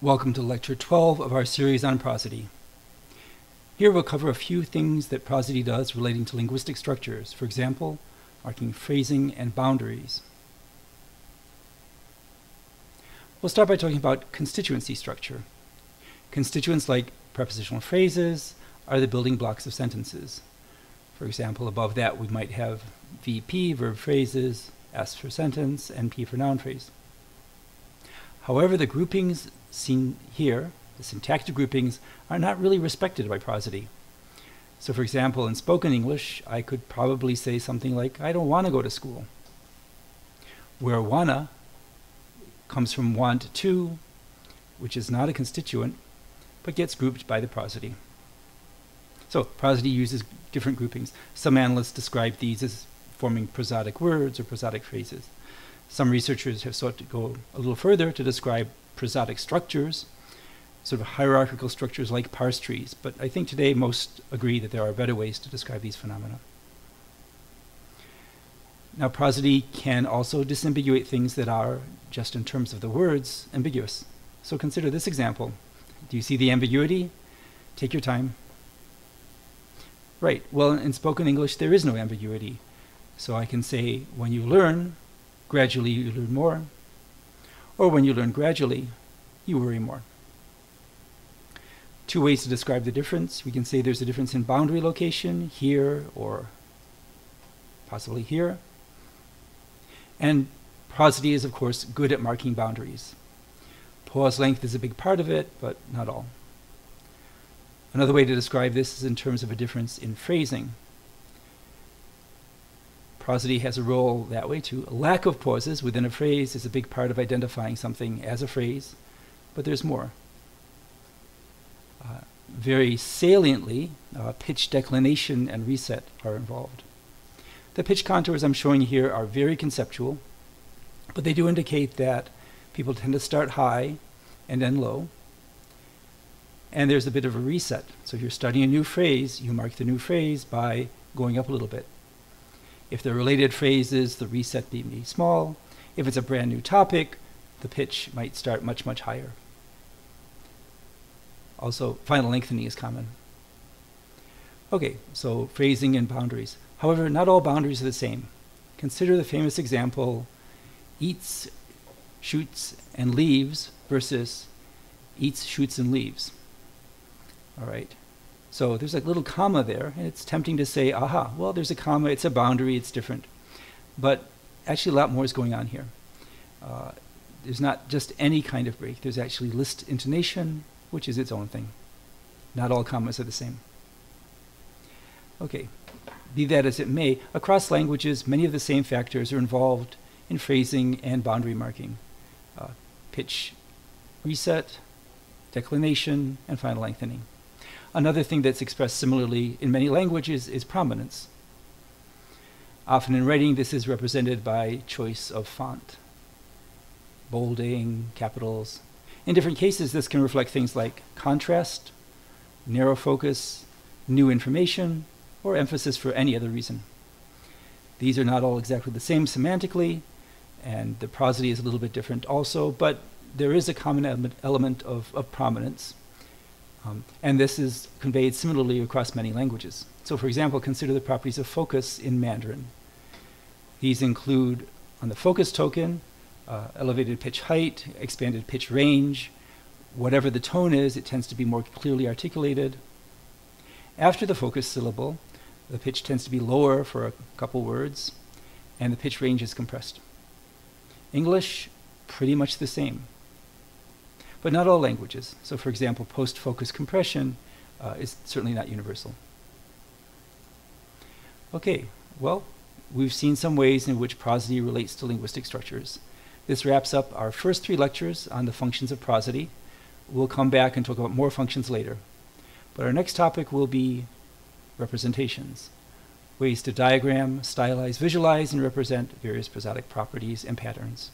Welcome to Lecture 12 of our series on prosody. Here we'll cover a few things that prosody does relating to linguistic structures, for example, marking phrasing and boundaries. We'll start by talking about constituency structure. Constituents like prepositional phrases are the building blocks of sentences. For example, above that we might have VP, verb phrases, S for sentence, NP for noun phrase. However, the groupings seen here, the syntactic groupings, are not really respected by prosody. So for example, in spoken English, I could probably say something like, I don't want to go to school. Where wanna comes from want to, which is not a constituent, but gets grouped by the prosody. So prosody uses different groupings. Some analysts describe these as forming prosodic words or prosodic phrases. Some researchers have sought to go a little further to describe prosodic structures, sort of hierarchical structures like parse trees, but I think today most agree that there are better ways to describe these phenomena. Now, prosody can also disambiguate things that are, just in terms of the words, ambiguous. So consider this example. Do you see the ambiguity? Take your time. Right, well, in spoken English, there is no ambiguity. So I can say, when you learn, gradually you learn more. Or when you learn gradually, you worry more. Two ways to describe the difference. We can say there's a difference in boundary location, here or possibly here. And prosody is, of course, good at marking boundaries. Pause length is a big part of it, but not all. Another way to describe this is in terms of a difference in phrasing. Prosody has a role that way too. Lack of pauses within a phrase is a big part of identifying something as a phrase, but there's more. Uh, very saliently, uh, pitch declination and reset are involved. The pitch contours I'm showing here are very conceptual, but they do indicate that people tend to start high and end low. And there's a bit of a reset. So if you're studying a new phrase, you mark the new phrase by going up a little bit. If they're related phrases, the reset may be small. If it's a brand new topic, the pitch might start much, much higher. Also, final lengthening is common. Okay, so phrasing and boundaries. However, not all boundaries are the same. Consider the famous example eats, shoots, and leaves versus eats, shoots, and leaves. All right. So there's a little comma there, and it's tempting to say, aha, well, there's a comma, it's a boundary, it's different. But actually, a lot more is going on here. Uh, there's not just any kind of break, there's actually list intonation, which is its own thing. Not all commas are the same. Okay, be that as it may, across languages, many of the same factors are involved in phrasing and boundary marking. Uh, pitch reset, declination, and final lengthening. Another thing that's expressed similarly in many languages is prominence. Often in writing, this is represented by choice of font, bolding, capitals. In different cases, this can reflect things like contrast, narrow focus, new information, or emphasis for any other reason. These are not all exactly the same semantically, and the prosody is a little bit different also, but there is a common element of, of prominence. Um, and this is conveyed similarly across many languages. So for example, consider the properties of focus in Mandarin. These include, on the focus token, uh, elevated pitch height, expanded pitch range. Whatever the tone is, it tends to be more clearly articulated. After the focus syllable, the pitch tends to be lower for a couple words, and the pitch range is compressed. English, pretty much the same but not all languages. So for example, post-focus compression uh, is certainly not universal. Okay, well, we've seen some ways in which prosody relates to linguistic structures. This wraps up our first three lectures on the functions of prosody. We'll come back and talk about more functions later. But our next topic will be representations, ways to diagram, stylize, visualize, and represent various prosodic properties and patterns.